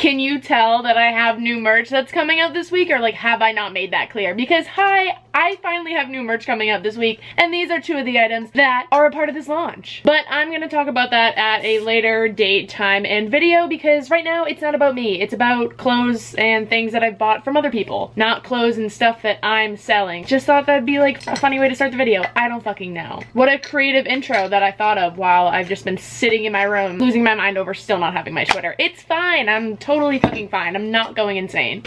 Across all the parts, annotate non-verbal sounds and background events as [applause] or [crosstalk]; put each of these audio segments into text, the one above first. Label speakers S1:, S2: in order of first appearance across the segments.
S1: Can you tell that I have new merch that's coming out this week or like have I not made that clear? Because hi, I finally have new merch coming out this week and these are two of the items that are a part of this launch. But I'm gonna talk about that at a later date, time, and video because right now it's not about me. It's about clothes and things that I've bought from other people, not clothes and stuff that I'm selling. Just thought that'd be like a funny way to start the video. I don't fucking know. What a creative intro that I thought of while I've just been sitting in my room losing my mind over still not having my sweater. It's fine. I'm totally fucking fine. I'm not going insane.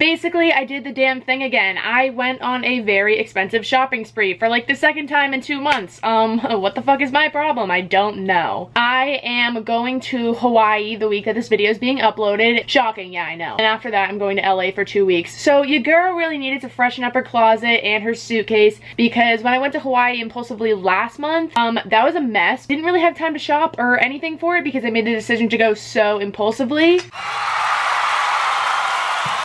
S1: Basically, I did the damn thing again. I went on a very expensive shopping spree for like the second time in two months. Um, [laughs] what the fuck is my problem? I don't know. I am going to Hawaii the week that this video is being uploaded. Shocking, yeah, I know. And after that, I'm going to LA for two weeks. So your girl really needed to freshen up her closet and her suitcase because when I went to Hawaii impulsively last month, um, that was a mess. Didn't really have time to shop or anything for it because I made the decision to go so impulsively.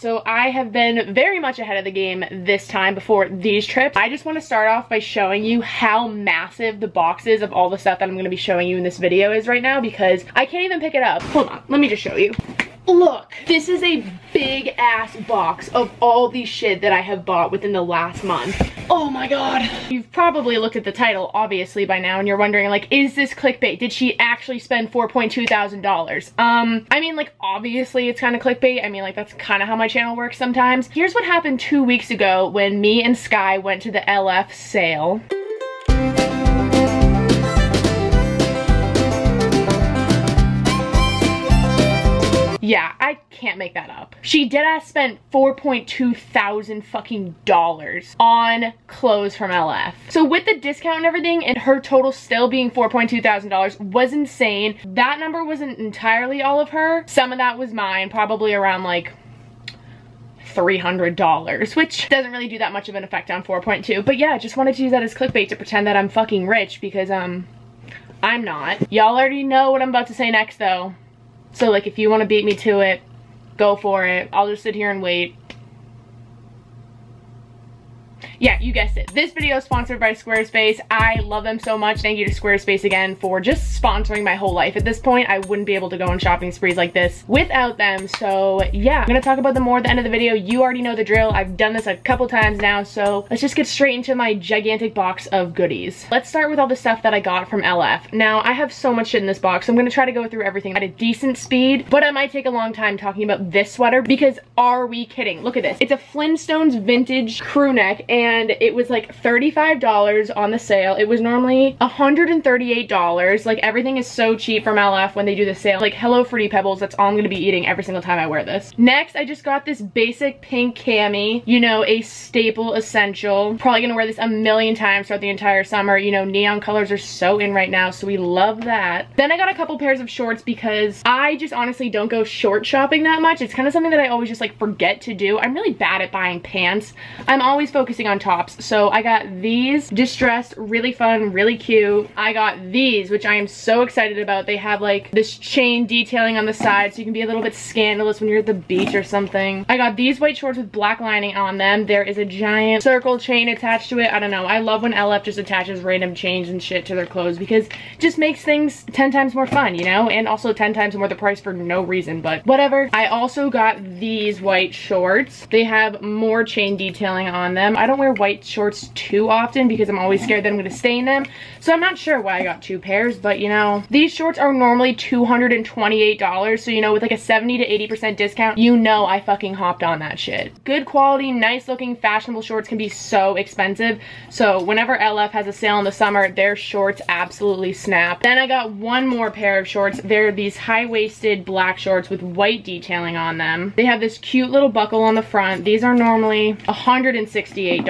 S1: So I have been very much ahead of the game this time before these trips. I just want to start off by showing you how massive the boxes of all the stuff that I'm going to be showing you in this video is right now because I can't even pick it up. Hold on, let me just show you. Look, this is a big ass box of all the shit that I have bought within the last month. Oh my god. You've probably looked at the title, obviously, by now, and you're wondering, like, is this clickbait? Did she actually spend $4.2 thousand? Um, I mean, like, obviously it's kind of clickbait. I mean, like, that's kind of how my channel works sometimes. Here's what happened two weeks ago when me and Sky went to the LF sale. Yeah, I can't make that up. She deadass spent 4.2 thousand fucking dollars on clothes from LF. So with the discount and everything and her total still being 4.2 thousand dollars was insane. That number wasn't entirely all of her. Some of that was mine, probably around like $300, which doesn't really do that much of an effect on 4.2. But yeah, I just wanted to use that as clickbait to pretend that I'm fucking rich because, um, I'm not. Y'all already know what I'm about to say next though. So like if you want to beat me to it, go for it. I'll just sit here and wait yeah, you guessed it. This video is sponsored by Squarespace. I love them so much. Thank you to Squarespace again for just sponsoring my whole life. At this point, I wouldn't be able to go on shopping sprees like this without them. So yeah, I'm gonna talk about them more at the end of the video. You already know the drill. I've done this a couple times now, so let's just get straight into my gigantic box of goodies. Let's start with all the stuff that I got from LF. Now, I have so much shit in this box, I'm gonna try to go through everything at a decent speed, but I might take a long time talking about this sweater because are we kidding? Look at this. It's a Flintstones vintage crew neck and and it was like $35 on the sale. It was normally $138. Like everything is so cheap from LF when they do the sale. Like Hello Fruity Pebbles, that's all I'm gonna be eating every single time I wear this. Next, I just got this basic pink cami, you know, a staple essential. Probably gonna wear this a million times throughout the entire summer. You know, neon colors are so in right now, so we love that. Then I got a couple pairs of shorts because I just honestly don't go short shopping that much. It's kind of something that I always just like forget to do. I'm really bad at buying pants. I'm always focusing on tops. So I got these distressed, really fun, really cute. I got these, which I am so excited about. They have like this chain detailing on the side so you can be a little bit scandalous when you're at the beach or something. I got these white shorts with black lining on them. There is a giant circle chain attached to it. I don't know. I love when LF just attaches random chains and shit to their clothes because just makes things 10 times more fun, you know? And also 10 times more the price for no reason, but whatever. I also got these white shorts. They have more chain detailing on them. I don't wear white shorts too often because I'm always scared that I'm going to stain them. So I'm not sure why I got two pairs, but you know, these shorts are normally $228. So you know, with like a 70 to 80% discount, you know I fucking hopped on that shit. Good quality, nice looking, fashionable shorts can be so expensive. So whenever LF has a sale in the summer, their shorts absolutely snap. Then I got one more pair of shorts. They're these high-waisted black shorts with white detailing on them. They have this cute little buckle on the front. These are normally $168.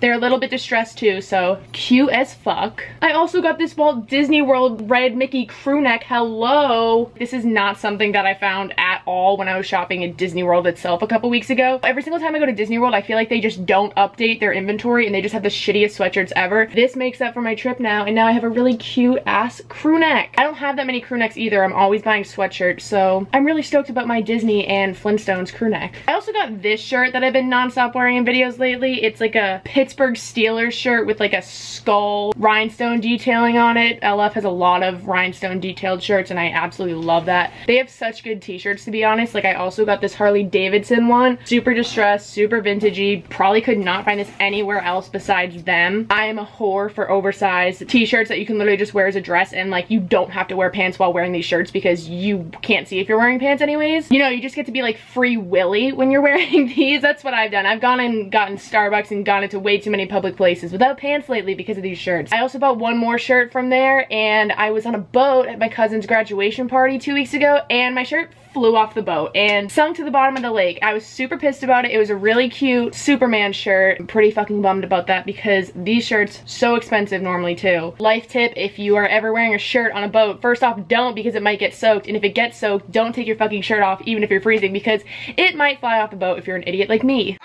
S1: They're a little bit distressed too, so cute as fuck. I also got this Walt Disney World red Mickey crew neck. Hello. This is not something that I found at all when I was shopping at Disney World itself a couple weeks ago. Every single time I go to Disney World, I feel like they just don't update their inventory and they just have the shittiest sweatshirts ever. This makes up for my trip now, and now I have a really cute ass crew neck. I don't have that many crew necks either. I'm always buying sweatshirts, so I'm really stoked about my Disney and Flintstones crew neck. I also got this shirt that I've been nonstop wearing in videos lately. It's like a Pittsburgh Steelers shirt with like a skull rhinestone detailing on it. LF has a lot of rhinestone detailed shirts and I absolutely love that. They have such good t-shirts to be honest. Like I also got this Harley Davidson one. Super distressed, super vintagey. Probably could not find this anywhere else besides them. I am a whore for oversized t-shirts that you can literally just wear as a dress and like you don't have to wear pants while wearing these shirts because you can't see if you're wearing pants anyways. You know, you just get to be like free willy when you're [laughs] wearing these. That's what I've done. I've gone and gotten Starbucks and gone into way too many public places without pants lately because of these shirts. I also bought one more shirt from there and I was on a boat at my cousin's graduation party two weeks ago and my shirt flew off the boat and sunk to the bottom of the lake. I was super pissed about it. It was a really cute Superman shirt. I'm pretty fucking bummed about that because these shirts so expensive normally too. Life tip, if you are ever wearing a shirt on a boat, first off, don't because it might get soaked. And if it gets soaked, don't take your fucking shirt off even if you're freezing because it might fly off the boat if you're an idiot like me.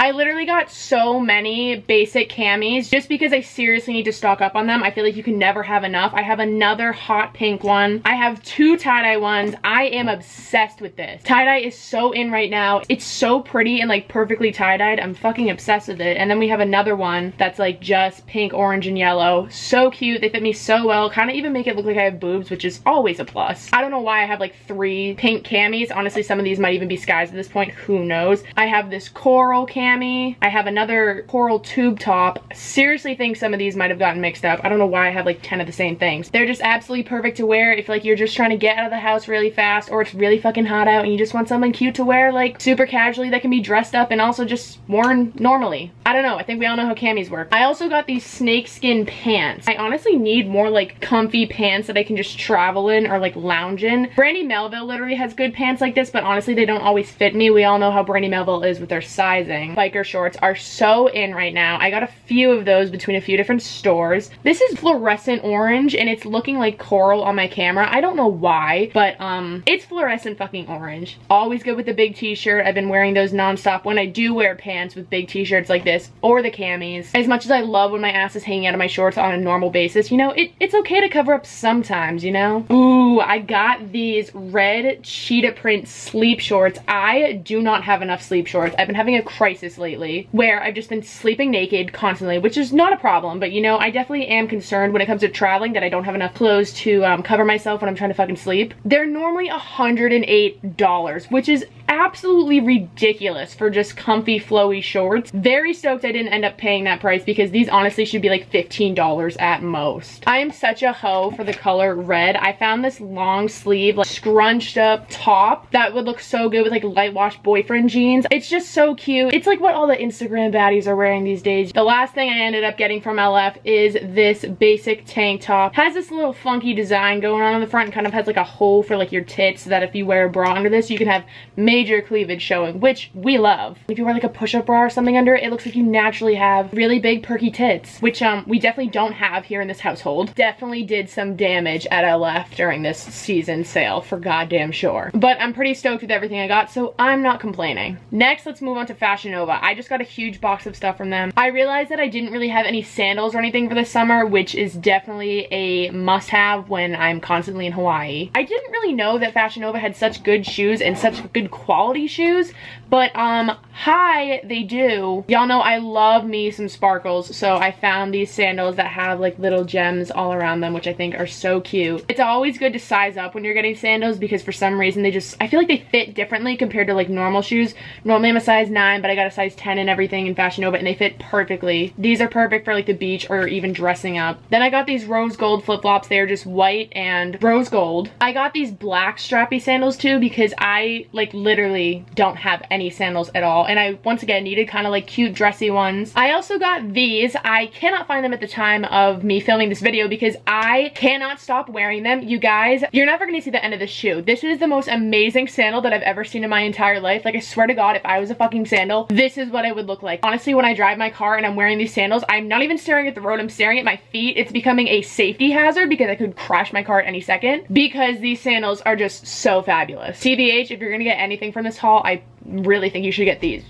S1: I literally got so many basic camis just because I seriously need to stock up on them. I feel like you can never have enough. I have another hot pink one. I have two tie-dye ones. I am obsessed with this. Tie-dye is so in right now. It's so pretty and like perfectly tie-dyed. I'm fucking obsessed with it. And then we have another one that's like just pink, orange, and yellow. So cute. They fit me so well. Kind of even make it look like I have boobs, which is always a plus. I don't know why I have like three pink camis. Honestly, some of these might even be Sky's at this point. Who knows? I have this coral cami. I have another coral tube top. Seriously think some of these might have gotten mixed up. I don't know why I have like 10 of the same things. They're just absolutely perfect to wear if like you're just trying to get out of the house really fast or it's really fucking hot out and you just want something cute to wear like super casually that can be dressed up and also just worn normally. I don't know. I think we all know how camis work. I also got these snakeskin pants. I honestly need more like comfy pants that I can just travel in or like lounge in. Brandy Melville literally has good pants like this, but honestly they don't always fit me. We all know how Brandy Melville is with their sizing. Biker shorts are so in right now. I got a few of those between a few different stores. This is fluorescent orange and it's looking like coral on my camera. I don't know why, but um, it's fluorescent fucking orange. Always good with the big t-shirt. I've been wearing those nonstop when I do wear pants with big t-shirts like this or the camis. As much as I love when my ass is hanging out of my shorts on a normal basis, you know, it, it's okay to cover up sometimes, you know? Ooh, I got these red cheetah print sleep shorts. I do not have enough sleep shorts. I've been having a crisis lately where I've just been sleeping naked constantly, which is not a problem, but you know, I definitely am concerned when it comes to traveling that I don't have enough clothes to um, cover myself when I'm trying to fucking sleep. They're normally $108, which is absolutely ridiculous for just comfy flowy shorts. Very stoked I didn't end up paying that price because these honestly should be like $15 at most. I am such a hoe for the color red. I found this long sleeve like scrunched up top that would look so good with like light wash boyfriend jeans. It's just so cute. It's like what all the Instagram baddies are wearing these days. The last thing I ended up getting from LF is this basic tank top. Has this little funky design going on in the front and kind of has like a hole for like your tits so that if you wear a bra under this you can have major cleavage showing, which we love. If you wear like a push-up bra or something under it, it looks like you naturally have really big perky tits, which um we definitely don't have here in this household. Definitely did some damage at LF during this season sale for goddamn sure. But I'm pretty stoked with everything I got, so I'm not complaining. Next, let's move on to Fashion Nova. I just got a huge box of stuff from them. I realized that I didn't really have any sandals or anything for the summer, which is definitely a must-have when I'm constantly in Hawaii. I didn't really know that Fashion Nova had such good shoes and such good quality shoes, but um, hi, they do. Y'all know I love me some sparkles, so I found these sandals that have like little gems all around them, which I think are so cute. It's always good to size up when you're getting sandals because for some reason they just, I feel like they fit differently compared to like normal shoes. Normally I'm a size 9, but I got a size 10 and everything in Fashion Nova and they fit perfectly. These are perfect for like the beach or even dressing up. Then I got these rose gold flip-flops. They are just white and rose gold. I got these black strappy sandals too because I like literally don't have any sandals at all. And I, once again, needed kind of like cute dressy ones. I also got these. I cannot find them at the time of me filming this video because I cannot stop wearing them. You guys, you're never to see the end of this shoe. This is the most amazing sandal that I've ever seen in my entire life. Like, I swear to God, if I was a fucking sandal, this is what I would look like. Honestly, when I drive my car and I'm wearing these sandals, I'm not even staring at the road. I'm staring at my feet. It's becoming a safety hazard because I could crash my car at any second because these sandals are just so fabulous. TBH, if you're to get anything from this haul, I really think you should get these.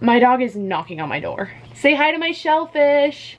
S1: My dog is knocking on my door. Say hi to my shellfish.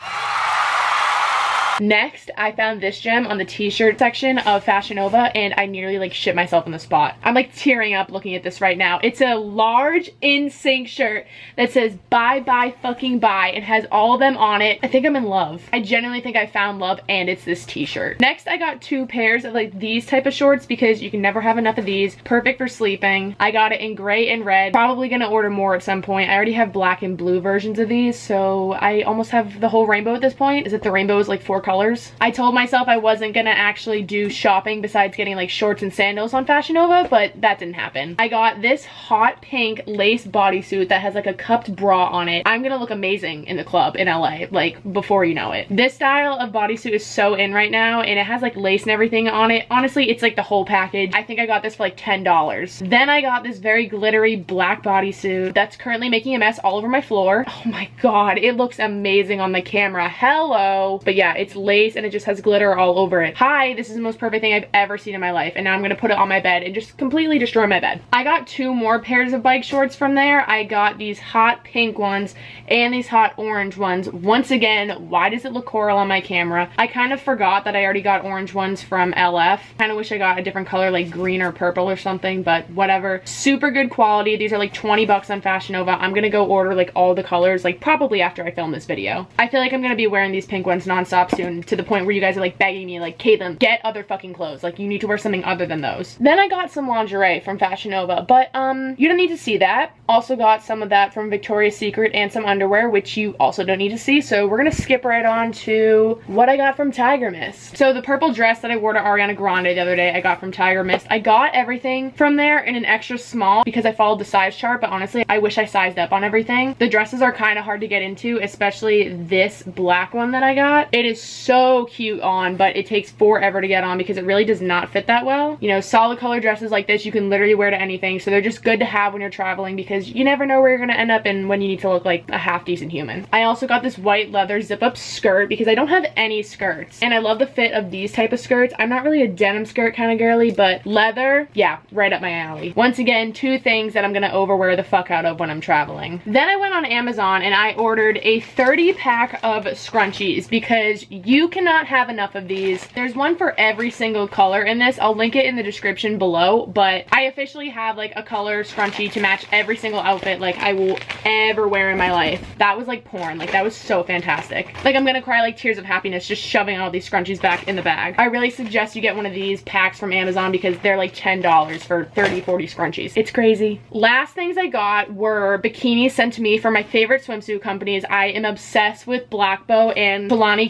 S1: Next, I found this gem on the t-shirt section of Fashion Nova and I nearly like shit myself in the spot. I'm like tearing up looking at this right now. It's a large NSYNC shirt that says bye bye fucking bye. and has all of them on it. I think I'm in love. I genuinely think I found love and it's this t-shirt. Next, I got two pairs of like these type of shorts because you can never have enough of these. Perfect for sleeping. I got it in gray and red. Probably gonna order more at some point. I already have black and blue versions of these so I almost have the whole rainbow at this point. Is it the rainbow is like four colors. I told myself I wasn't gonna actually do shopping besides getting like shorts and sandals on Fashion Nova, but that didn't happen. I got this hot pink lace bodysuit that has like a cupped bra on it. I'm gonna look amazing in the club in LA, like before you know it. This style of bodysuit is so in right now and it has like lace and everything on it. Honestly, it's like the whole package. I think I got this for like $10. Then I got this very glittery black bodysuit that's currently making a mess all over my floor. Oh my god, it looks amazing on the camera. Hello. But yeah, it's lace and it just has glitter all over it. Hi, this is the most perfect thing I've ever seen in my life. And now I'm gonna put it on my bed and just completely destroy my bed. I got two more pairs of bike shorts from there. I got these hot pink ones and these hot orange ones. Once again, why does it look coral on my camera? I kind of forgot that I already got orange ones from LF. Kind of wish I got a different color like green or purple or something, but whatever. Super good quality. These are like 20 bucks on Fashion Nova. I'm gonna go order like all the colors like probably after I film this video. I feel like I'm gonna be wearing these pink ones nonstop soon to the point where you guys are like begging me like, Caitlyn, get other fucking clothes. Like you need to wear something other than those. Then I got some lingerie from Fashion Nova, but um, you don't need to see that. Also got some of that from Victoria's Secret and some underwear, which you also don't need to see. So we're gonna skip right on to what I got from Tiger Mist. So the purple dress that I wore to Ariana Grande the other day, I got from Tiger Mist. I got everything from there in an extra small because I followed the size chart, but honestly, I wish I sized up on everything. The dresses are kind of hard to get into, especially this black one that I got. It is so cute on, but it takes forever to get on because it really does not fit that well. You know, solid color dresses like this, you can literally wear to anything. So they're just good to have when you're traveling because you never know where you're gonna end up and when you need to look like a half decent human. I also got this white leather zip up skirt because I don't have any skirts. And I love the fit of these type of skirts. I'm not really a denim skirt kind of girly, but leather, yeah, right up my alley. Once again, two things that I'm gonna overwear the fuck out of when I'm traveling. Then I went on Amazon and I ordered a 30 pack of scrunchies because you cannot have enough of these. There's one for every single color in this. I'll link it in the description below, but I officially have like a color scrunchie to match every single outfit like I will ever wear in my life. That was like porn. Like that was so fantastic. Like I'm gonna cry like tears of happiness just shoving all these scrunchies back in the bag. I really suggest you get one of these packs from Amazon because they're like $10 for 30, 40 scrunchies. It's crazy. Last things I got were bikinis sent to me from my favorite swimsuit companies. I am obsessed with Black Bough and Kulani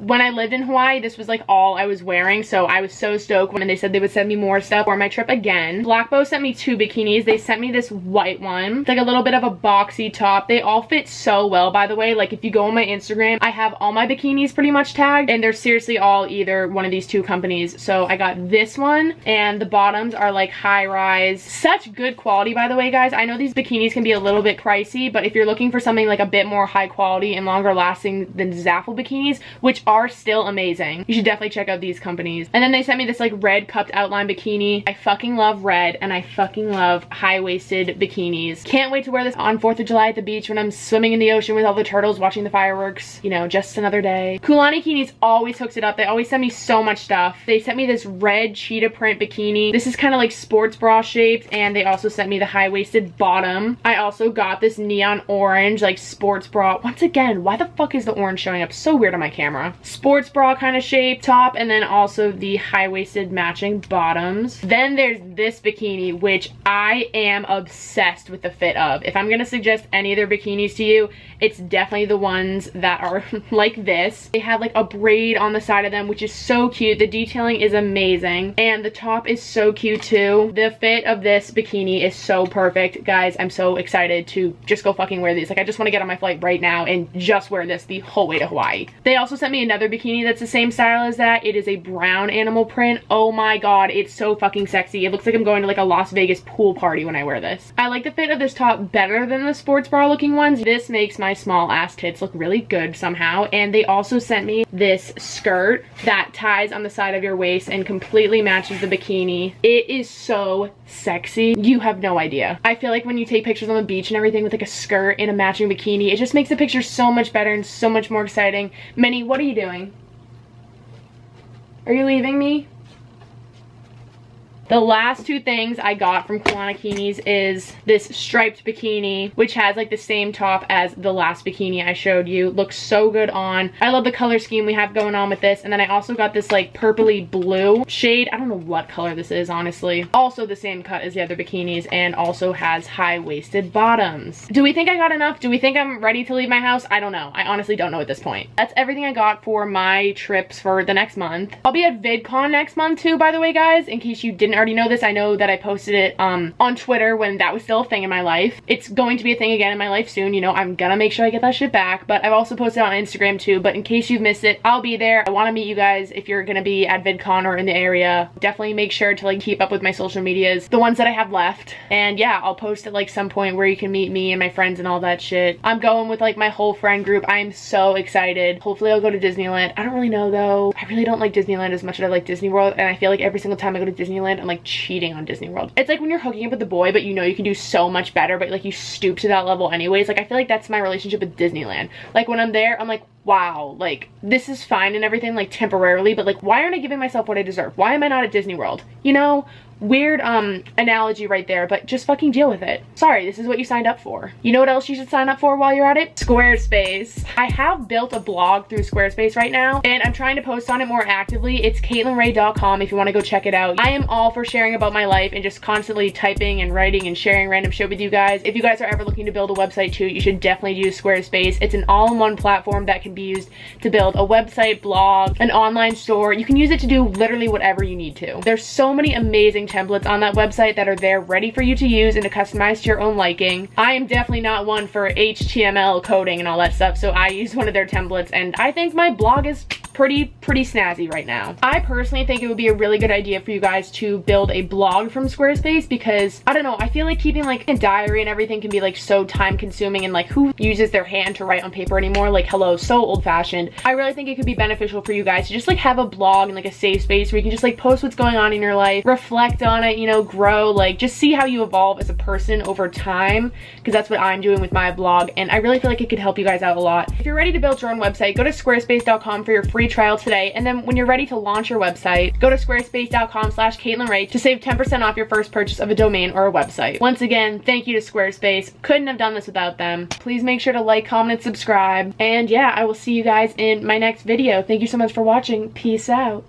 S1: When I lived in Hawaii, this was like all I was wearing, so I was so stoked when they said they would send me more stuff for my trip again. Black Bough sent me two bikinis. They sent me this white one. It's like a little bit of a boxy top. They all fit so well, by the way. Like if you go on my Instagram, I have all my bikinis pretty much tagged, and they're seriously all either one of these two companies. So I got this one, and the bottoms are like high rise. Such good quality, by the way, guys. I know these bikinis can be a little bit pricey, but if you're looking for something like a bit more high quality and longer lasting than Zaful bikinis, which are still amazing, you should definitely check out these companies. And then they sent me this like red cupped outline bikini. I fucking love red and I fucking love high-waisted bikinis. Can't wait to wear this on 4th of July at the beach when I'm swimming in the ocean with all the turtles watching the fireworks. You know, just another day. Kulani Kinis always hooks it up. They always send me so much stuff. They sent me this red cheetah print bikini. This is kind of like sports bra shaped and they also sent me the high-waisted bottom. I also got this neon orange like sports bra. Once again, why the fuck is the orange showing up so weird on my camera? Sports bra kind of shape top and then also the high-waisted matching bottoms. Then there's this bikini which I am obsessed with the fit of. If I'm gonna suggest any of their bikinis to you, it's definitely the ones that are [laughs] like this. They have like a braid on the side of them which is so cute. The detailing is amazing and the top is so cute too. The fit of this bikini is so perfect. Guys, I'm so excited to just go fucking wear these. Like I just want to get on my flight right now and just wear this the whole way to Hawaii. They also sent me another bikini that's the same style as that. It is a brown animal print. Oh my god, it's so fucking sexy. It looks like I'm going to like a Las Vegas pool party when I wear this. I like the fit of this top better than the sports bra looking ones. This makes my small ass tits look really good somehow. And they also sent me this skirt that ties on the side of your waist and completely matches the bikini. It is so sexy. You have no idea. I feel like when you take pictures on the beach and everything with like a skirt and a matching bikini, it just makes the picture so much better and so much more exciting. Minnie, what are you doing? Are you leaving me? The last two things I got from Kulanis is this striped bikini, which has like the same top as the last bikini I showed you. Looks so good on. I love the color scheme we have going on with this. And then I also got this like purpley blue shade. I don't know what color this is, honestly. Also the same cut as the other bikinis and also has high-waisted bottoms. Do we think I got enough? Do we think I'm ready to leave my house? I don't know. I honestly don't know at this point. That's everything I got for my trips for the next month. I'll be at VidCon next month too, by the way, guys, in case you didn't already know this. I know that I posted it um, on Twitter when that was still a thing in my life. It's going to be a thing again in my life soon. You know, I'm gonna make sure I get that shit back. But I've also posted on Instagram too. But in case you've missed it, I'll be there. I want to meet you guys if you're gonna be at VidCon or in the area. Definitely make sure to like keep up with my social medias, the ones that I have left. And yeah, I'll post at like some point where you can meet me and my friends and all that shit. I'm going with like my whole friend group. I am so excited. Hopefully I'll go to Disneyland. I don't really know though. I really don't like Disneyland as much as I like Disney World. And I feel like every single time I go to Disneyland, I'm like cheating on Disney World. It's like when you're hooking up with the boy, but you know you can do so much better, but like you stoop to that level anyways. Like I feel like that's my relationship with Disneyland. Like when I'm there, I'm like, wow, like this is fine and everything like temporarily, but like why aren't I giving myself what I deserve? Why am I not at Disney World? You know, weird um analogy right there but just fucking deal with it. Sorry this is what you signed up for. You know what else you should sign up for while you're at it? Squarespace. I have built a blog through squarespace right now and i'm trying to post on it more actively. It's CaitlynRae.com if you want to go check it out. I am all for sharing about my life and just constantly typing and writing and sharing random shit with you guys. If you guys are ever looking to build a website too you should definitely use squarespace. It's an all-in-one platform that can be used to build a website blog an online store you can use it to do literally whatever you need to there's so many amazing templates on that website that are there ready for you to use and to customize to your own liking. I am definitely not one for HTML coding and all that stuff, so I use one of their templates and I think my blog is pretty, pretty snazzy right now. I personally think it would be a really good idea for you guys to build a blog from Squarespace because, I don't know, I feel like keeping like a diary and everything can be like so time consuming and like who uses their hand to write on paper anymore? Like, hello, so old fashioned. I really think it could be beneficial for you guys to just like have a blog and like a safe space where you can just like post what's going on in your life, reflect on it, you know, grow, like just see how you evolve as a person over time because that's what I'm doing with my blog and I really feel like it could help you guys out a lot. If you're ready to build your own website, go to squarespace.com for your free trial today and then when you're ready to launch your website, go to squarespace.com slash to save 10% off your first purchase of a domain or a website. Once again, thank you to Squarespace. Couldn't have done this without them. Please make sure to like, comment, subscribe. And yeah, I will see you guys in my next video. Thank you so much for watching. Peace out.